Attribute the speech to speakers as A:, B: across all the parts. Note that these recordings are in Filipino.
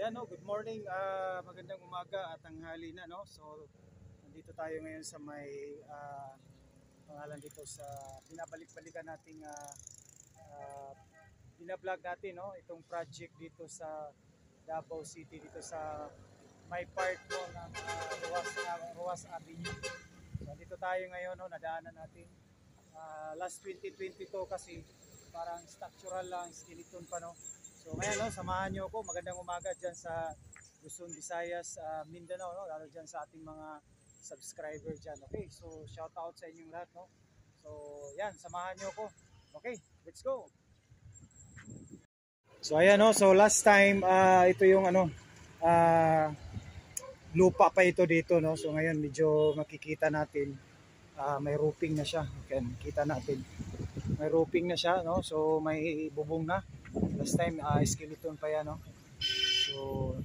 A: Yan no, good morning, ah, magandang umaga at tanghali na no. So nandito tayo ngayon sa may ah, pangalan dito sa binabalik-balikan nating uh, uh, binablog natin no, itong project dito sa Davao City dito sa may part no ng uh, Ruas, uh, Ruas Avenue. So dito tayo ngayon no, nadaanan natin uh, last 2022 kasi parang structural lang, skeleton pa no. So ngayon, no, samahan niyo ako. Magandang umaga dyan sa Luzon, Visayas, uh, Mindanao, no? lalo dyan sa ating mga subscriber dyan. Okay, so shout out sa inyong lahat. No? So yan, samahan niyo ako. Okay, let's go! So ayan, no? so last time, uh, ito yung ano, uh, lupa pa ito dito. No? So ngayon, medyo makikita natin, uh, may roofing na siya. Okay, kita natin. May roofing na siya, no? so may bubong na. Last time, uh, skeleton pa yan, no? So,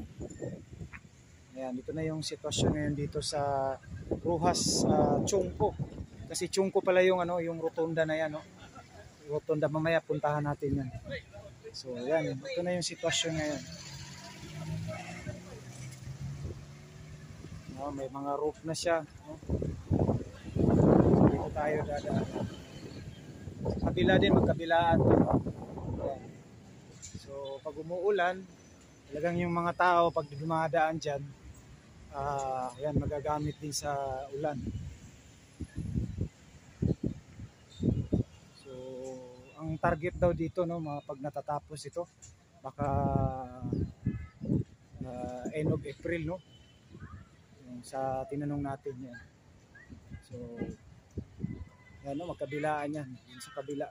A: ayan, ito na yung sitwasyon ngayon dito sa Ruhas uh, Chungko. Kasi Chungko pala yung, ano, yung rotunda na yan, no? Rotunda, mamaya puntahan natin yan. So, ayan, ito na yung sitwasyon ngayon. No, may mga roof na siya, no? So, dito tayo dadaan. Kabila din, magkabilaan. No? So pag umuulan, talagang yung mga tao pag dumadaan dyan, uh, yan, magagamit din sa ulan. So ang target daw dito, no, mga pag natatapos ito, baka uh, end of April, no? Yung sa tinanong natin yan. So, yan, no, magkabilaan yan, yan sa kabila.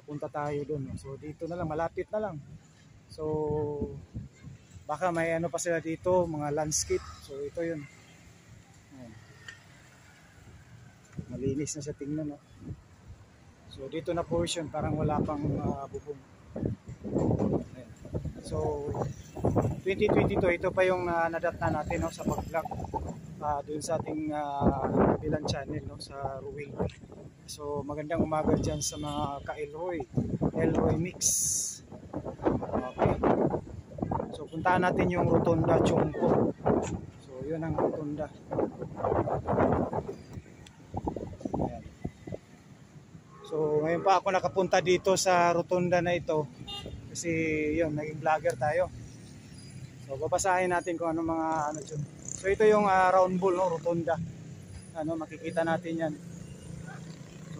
A: Pupunta tayo doon. So dito na lang, malapit na lang. So baka may ano pa sila dito, mga landscape. So ito yun. Ayan. Malinis na sa tingnan. No? So dito na portion, parang wala pang uh, bubong. Ayan. So 2022, ito pa yung uh, nadat na natin no, sa pag-vlog uh, dun sa ating uh, bilang channel no, sa Ruwil. So magandang umaga dyan sa mga ka-Elroy. Elroy Mix. Okay. So puntahan natin yung Rotunda Chungko. So yun ang Rotunda. Ayan. So ngayon pa ako nakapunta dito sa Rotunda na ito. Kasi yun, naging vlogger tayo. So babasahin natin kung ano mga ano dyan. So ito yung uh, round ball, no, Rotunda. Ano, makikita natin yan.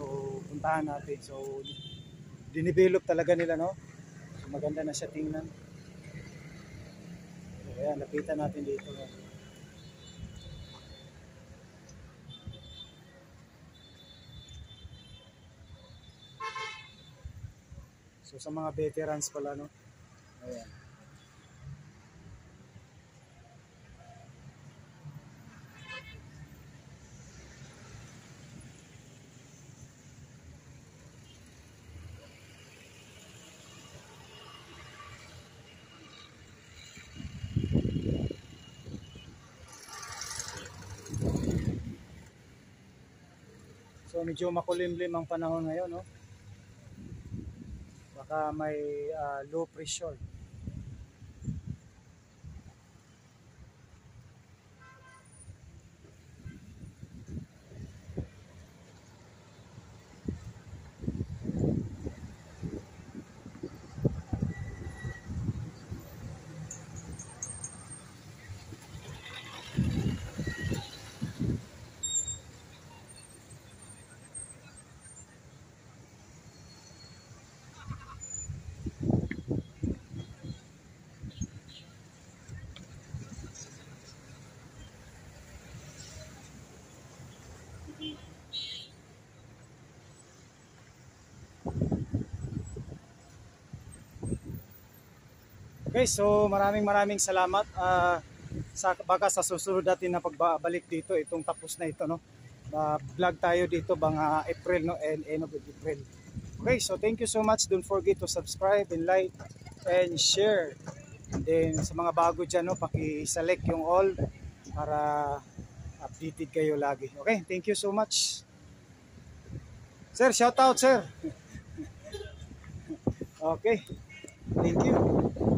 A: So, puntahan natin. So, dinevelop talaga nila, no? So, maganda na siya tingnan. So, ayan, lapitan natin dito. No? So, sa mga veterans pala, no? So medyo makulimlim ang panahon ngayon, no? Baka may uh, low pressure. Okay, so maraming maraming salamat. Uh, sa baka sa susunod natin na pagbabalik dito, itong tapos na ito, no. Uh, vlog tayo dito mga April, no, and end of April. Okay, so thank you so much. Don't forget to subscribe and like and share. And then sa mga bago dyan, no, paki-select yung all para updated kayo lagi. Okay, thank you so much. Sir, shout out, sir. okay. Thank you.